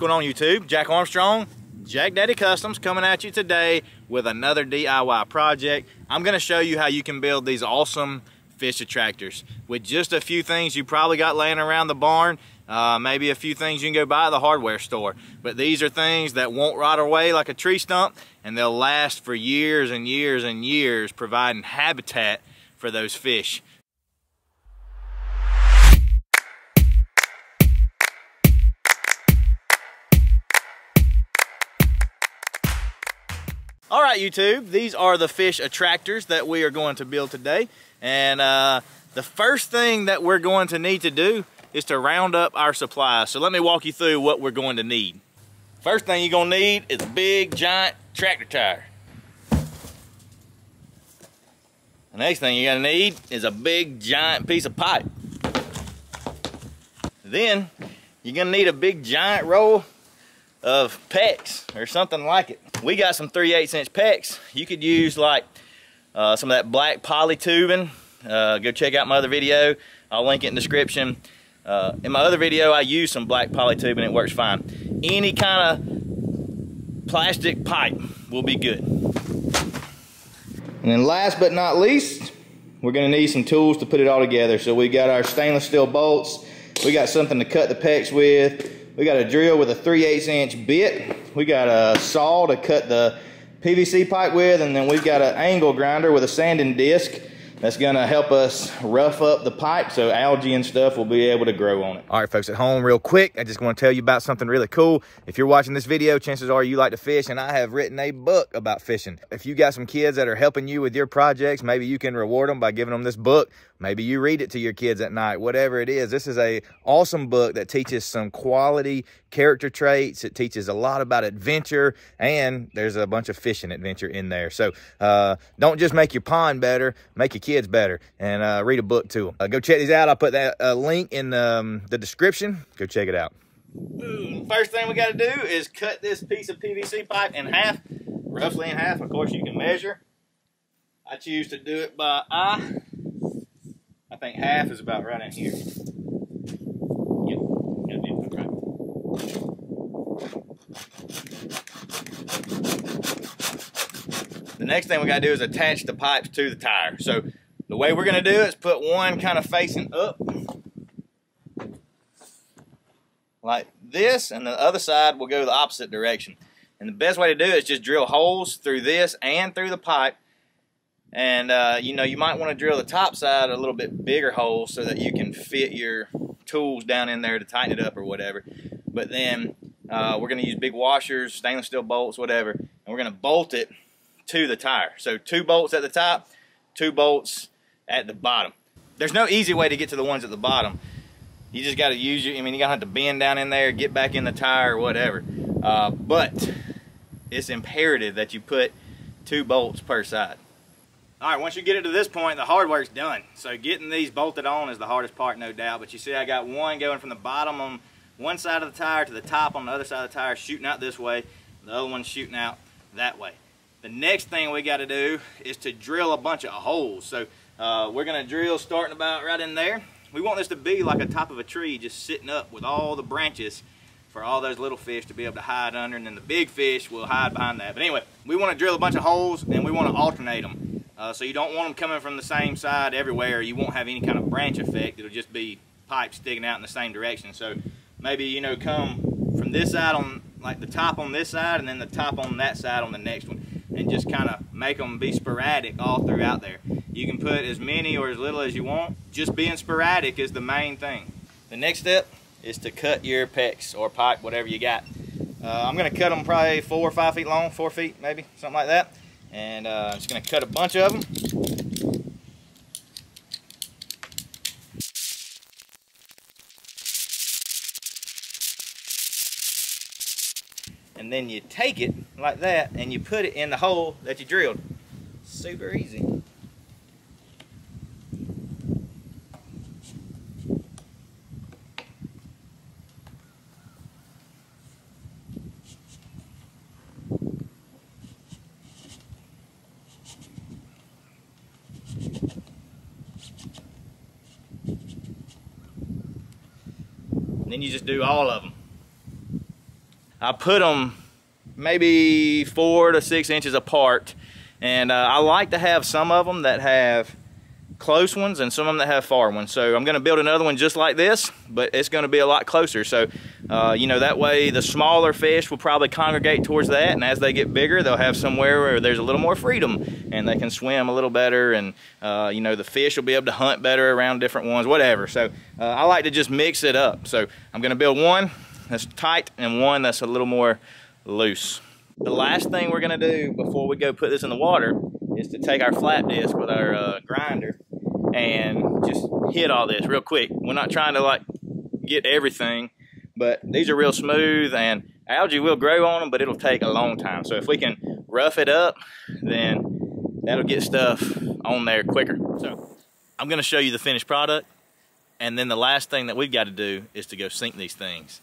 going on YouTube? Jack Armstrong, Jack Daddy Customs coming at you today with another DIY project. I'm gonna show you how you can build these awesome fish attractors with just a few things you probably got laying around the barn uh, maybe a few things you can go buy at the hardware store but these are things that won't rot away like a tree stump and they'll last for years and years and years providing habitat for those fish right, YouTube, these are the fish attractors that we are going to build today. And uh, the first thing that we're going to need to do is to round up our supplies. So let me walk you through what we're going to need. First thing you're gonna need is a big, giant tractor tire. The next thing you're gonna need is a big, giant piece of pipe. Then, you're gonna need a big, giant roll of PEX or something like it. We got some 3 8 inch PEX. You could use like uh, some of that black poly tubing. Uh, go check out my other video. I'll link it in the description. Uh, in my other video, I use some black poly tubing. It works fine. Any kind of plastic pipe will be good. And then last but not least, we're gonna need some tools to put it all together. So we got our stainless steel bolts. We got something to cut the PEX with. We got a drill with a 3 8 inch bit. We got a saw to cut the PVC pipe with, and then we've got an angle grinder with a sanding disc that's gonna help us rough up the pipe so algae and stuff will be able to grow on it. All right, folks, at home real quick, I just wanna tell you about something really cool. If you're watching this video, chances are you like to fish and I have written a book about fishing. If you got some kids that are helping you with your projects, maybe you can reward them by giving them this book. Maybe you read it to your kids at night, whatever it is. This is a awesome book that teaches some quality character traits. It teaches a lot about adventure and there's a bunch of fishing adventure in there. So uh, don't just make your pond better, make your kids better and uh, read a book to them. Uh, go check these out. I'll put that uh, link in um, the description. Go check it out. First thing we got to do is cut this piece of PVC pipe in half, roughly in half. Of course, you can measure. I choose to do it by eye. I think half is about right in here. The next thing we gotta do is attach the pipes to the tire. So the way we're gonna do it is put one kind of facing up, like this, and the other side will go the opposite direction. And the best way to do it is just drill holes through this and through the pipe and uh, you know, you might want to drill the top side a little bit bigger hole so that you can fit your tools down in there to tighten it up or whatever. But then uh, we're going to use big washers, stainless steel bolts, whatever, and we're going to bolt it to the tire. So two bolts at the top, two bolts at the bottom. There's no easy way to get to the ones at the bottom. You just got to use your, I mean, you got to have to bend down in there, get back in the tire or whatever. Uh, but it's imperative that you put two bolts per side. All right, once you get it to this point, the hard work's done. So getting these bolted on is the hardest part, no doubt. But you see I got one going from the bottom on one side of the tire to the top on the other side of the tire, shooting out this way. The other one's shooting out that way. The next thing we got to do is to drill a bunch of holes. So uh, we're to drill starting about right in there. We want this to be like a top of a tree just sitting up with all the branches for all those little fish to be able to hide under and then the big fish will hide behind that. But anyway, we want to drill a bunch of holes and we want to alternate them. Uh, so you don't want them coming from the same side everywhere. You won't have any kind of branch effect. It'll just be pipes sticking out in the same direction. So maybe, you know, come from this side on, like the top on this side and then the top on that side on the next one. And just kind of make them be sporadic all throughout there. You can put as many or as little as you want. Just being sporadic is the main thing. The next step is to cut your PEX or pipe, whatever you got. Uh, I'm to cut them probably four or five feet long, four feet maybe, something like that. And uh, I'm just to cut a bunch of them. And then you take it like that and you put it in the hole that you drilled. Super easy. And then you just do all of them. I put them maybe four to six inches apart. And uh, I like to have some of them that have close ones and some of them that have far ones. So I'm gonna build another one just like this, but it's gonna be a lot closer. So, uh, you know, that way the smaller fish will probably congregate towards that and as they get bigger, they'll have somewhere where there's a little more freedom and they can swim a little better and, uh, you know, the fish will be able to hunt better around different ones, whatever. So uh, I like to just mix it up. So I'm gonna build one that's tight and one that's a little more loose. The last thing we're gonna do before we go put this in the water is to take our flat disc with our uh, grinder and just hit all this real quick. We're not trying to like get everything, but these are real smooth and algae will grow on them, but it'll take a long time. So if we can rough it up, then that'll get stuff on there quicker. So I'm gonna show you the finished product. And then the last thing that we've got to do is to go sink these things.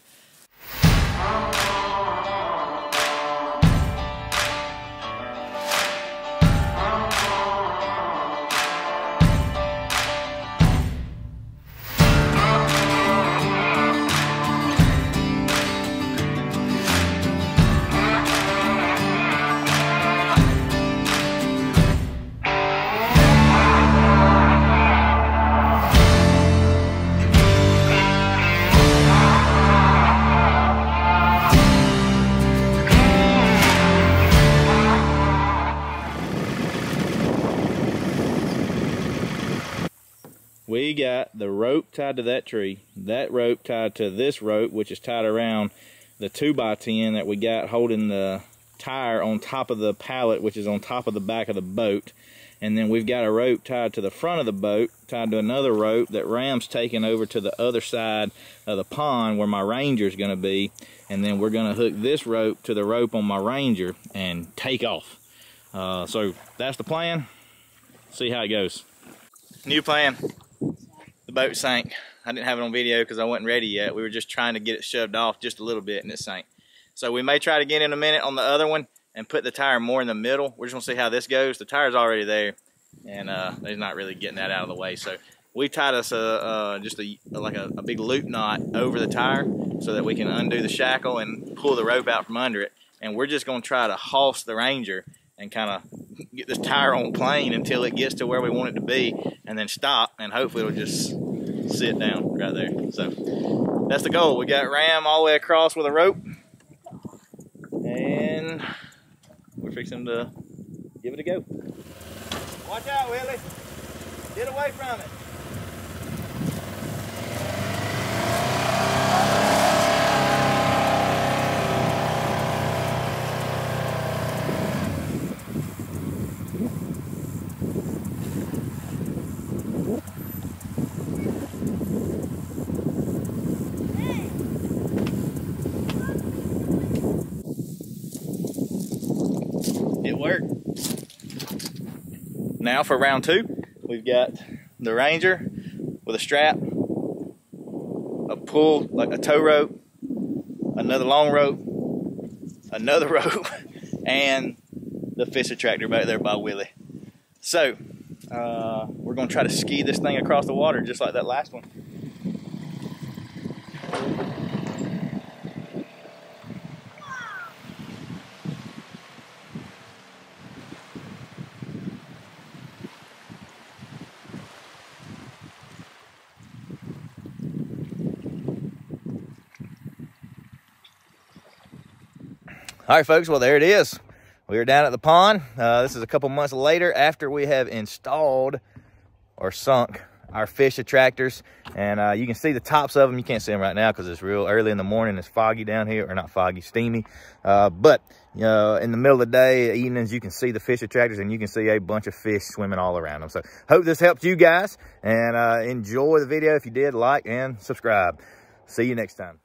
We got the rope tied to that tree, that rope tied to this rope, which is tied around the 2x10 that we got holding the tire on top of the pallet, which is on top of the back of the boat. And then we've got a rope tied to the front of the boat, tied to another rope that Ram's taking over to the other side of the pond where my Ranger's gonna be. And then we're gonna hook this rope to the rope on my Ranger and take off. Uh, so that's the plan. See how it goes. New plan the boat sank. I didn't have it on video because I wasn't ready yet. We were just trying to get it shoved off just a little bit and it sank. So we may try to get in a minute on the other one and put the tire more in the middle. We're just gonna see how this goes. The tire's already there and uh, they're not really getting that out of the way. So we tied us a, uh, just a, like a, a big loop knot over the tire so that we can undo the shackle and pull the rope out from under it. And we're just gonna try to hoss the Ranger and kind of get this tire on plane until it gets to where we want it to be and then stop and hopefully it'll just sit down right there. So that's the goal. We got ram all the way across with a rope and we're fixing to give it a go. Watch out, Willie. Get away from it. Now for round two, we've got the Ranger with a strap, a pull, like a tow rope, another long rope, another rope, and the fish attractor back there by Willie. So, uh, we're gonna try to ski this thing across the water just like that last one. All right, folks, well, there it is. We are down at the pond. Uh, this is a couple months later after we have installed or sunk our fish attractors. And uh, you can see the tops of them. You can't see them right now because it's real early in the morning. It's foggy down here, or not foggy, steamy. Uh, but in the middle of the day, evenings, you can see the fish attractors and you can see a bunch of fish swimming all around them. So hope this helped you guys and uh, enjoy the video. If you did, like and subscribe. See you next time.